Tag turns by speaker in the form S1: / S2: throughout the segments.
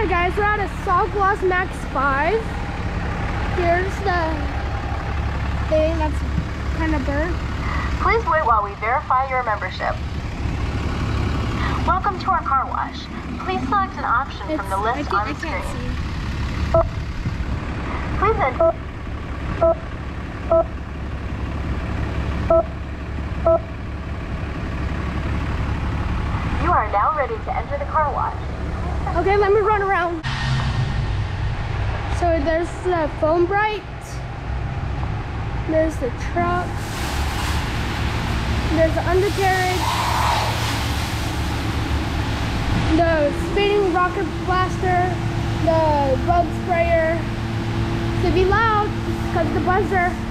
S1: Alright guys, we're at a Soft Gloss MAXX 5. Here's the thing that's kind of burnt.
S2: Please wait while we verify your membership. Welcome to our car wash. Please select an option
S1: It's,
S2: from the
S1: I,
S2: list
S1: can't,
S2: on
S1: I
S2: the
S1: can't
S2: screen. Please enter. You are now ready to enter the car wash.
S1: Okay, let me run around. So there's the foam bright. There's the truck. There's the undercarriage. The spinning rocket blaster. The bug sprayer. So be loud because the buzzer.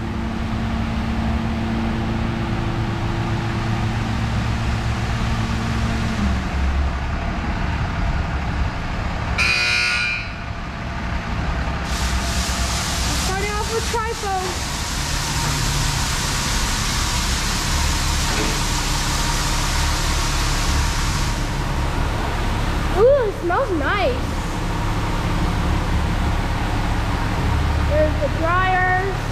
S1: Ooh, it smells nice. There's the dryers.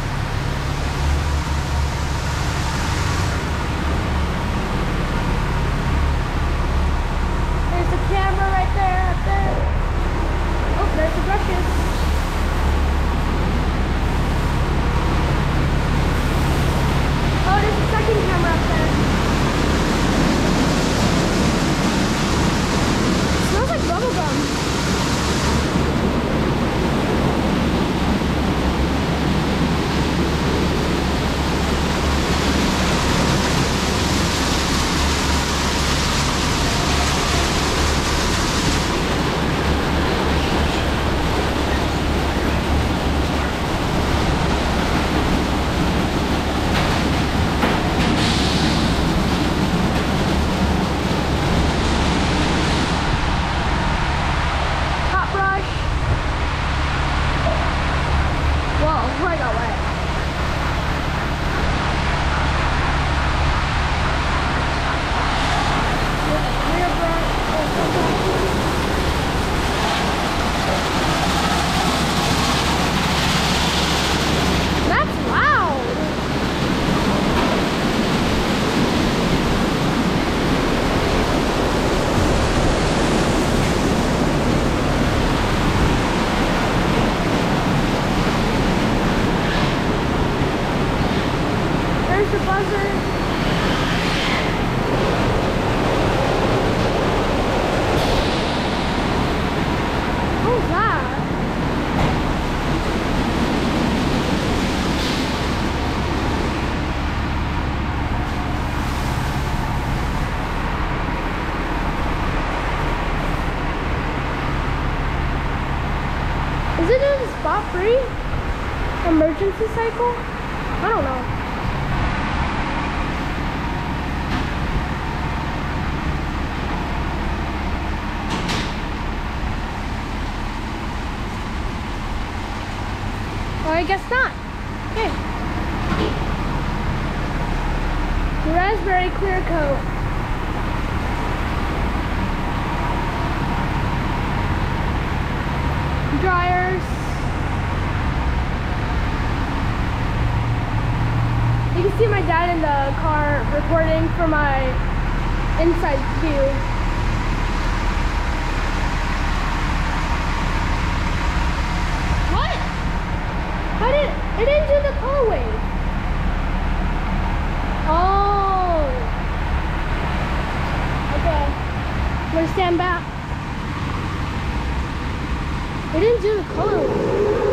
S1: Is it in spot free? Emergency cycle? I don't know. Well, I guess not. Okay. Raspberry clear coat. Dryers. You can see my dad in the car recording for my inside view. What? How did it didn't do the colorway? Oh. Okay. Gonna stand back. It didn't do the colorway.